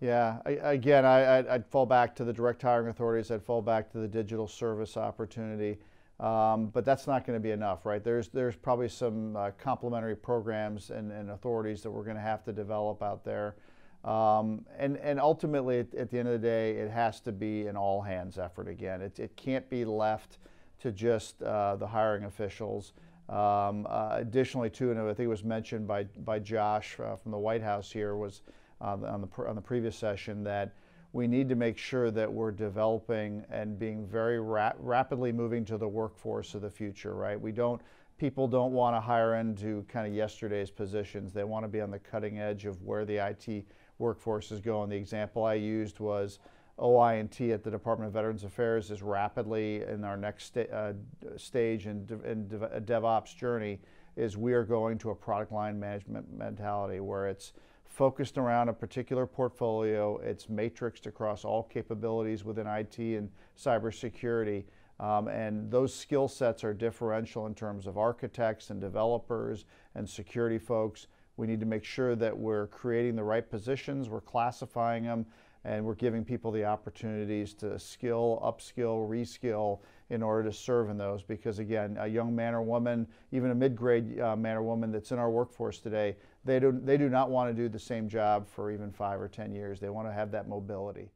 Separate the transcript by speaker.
Speaker 1: Yeah, I, again, I, I'd, I'd fall back to the direct hiring authorities. I'd fall back to the digital service opportunity. Um, but that's not going to be enough, right? There's there's probably some uh, complementary programs and, and authorities that we're going to have to develop out there. Um, and, and ultimately, at, at, the end of the day, it has to be an all hands effort again. It, it can't be left to just uh, the hiring officials. Um, uh, additionally, too, and I think it was mentioned by, by Josh uh, from the White House here, was on the, on the, on the previous session that we need to make sure that we're developing and being very ra rapidly moving to the workforce of the future, right? We don't, people don't want to hire into kind of yesterday's positions. They want to be on the cutting edge of where the IT workforce is going. The example I used was OI&T at the Department of Veterans Affairs is rapidly in our next sta uh, stage in, in de DevOps journey is we are going to a product line management mentality where it's focused around a particular portfolio. It's matrixed across all capabilities within IT and cybersecurity. Um, and those skill sets are differential in terms of architects and developers and security folks. We need to make sure that we're creating the right positions, we're classifying them, and we're giving people the opportunities to skill, upskill, reskill in order to serve in those. Because again, a young man or woman, even a mid-grade uh, man or woman that's in our workforce today, they do, they do not want to do the same job for even five or 10 years. They want to have that mobility.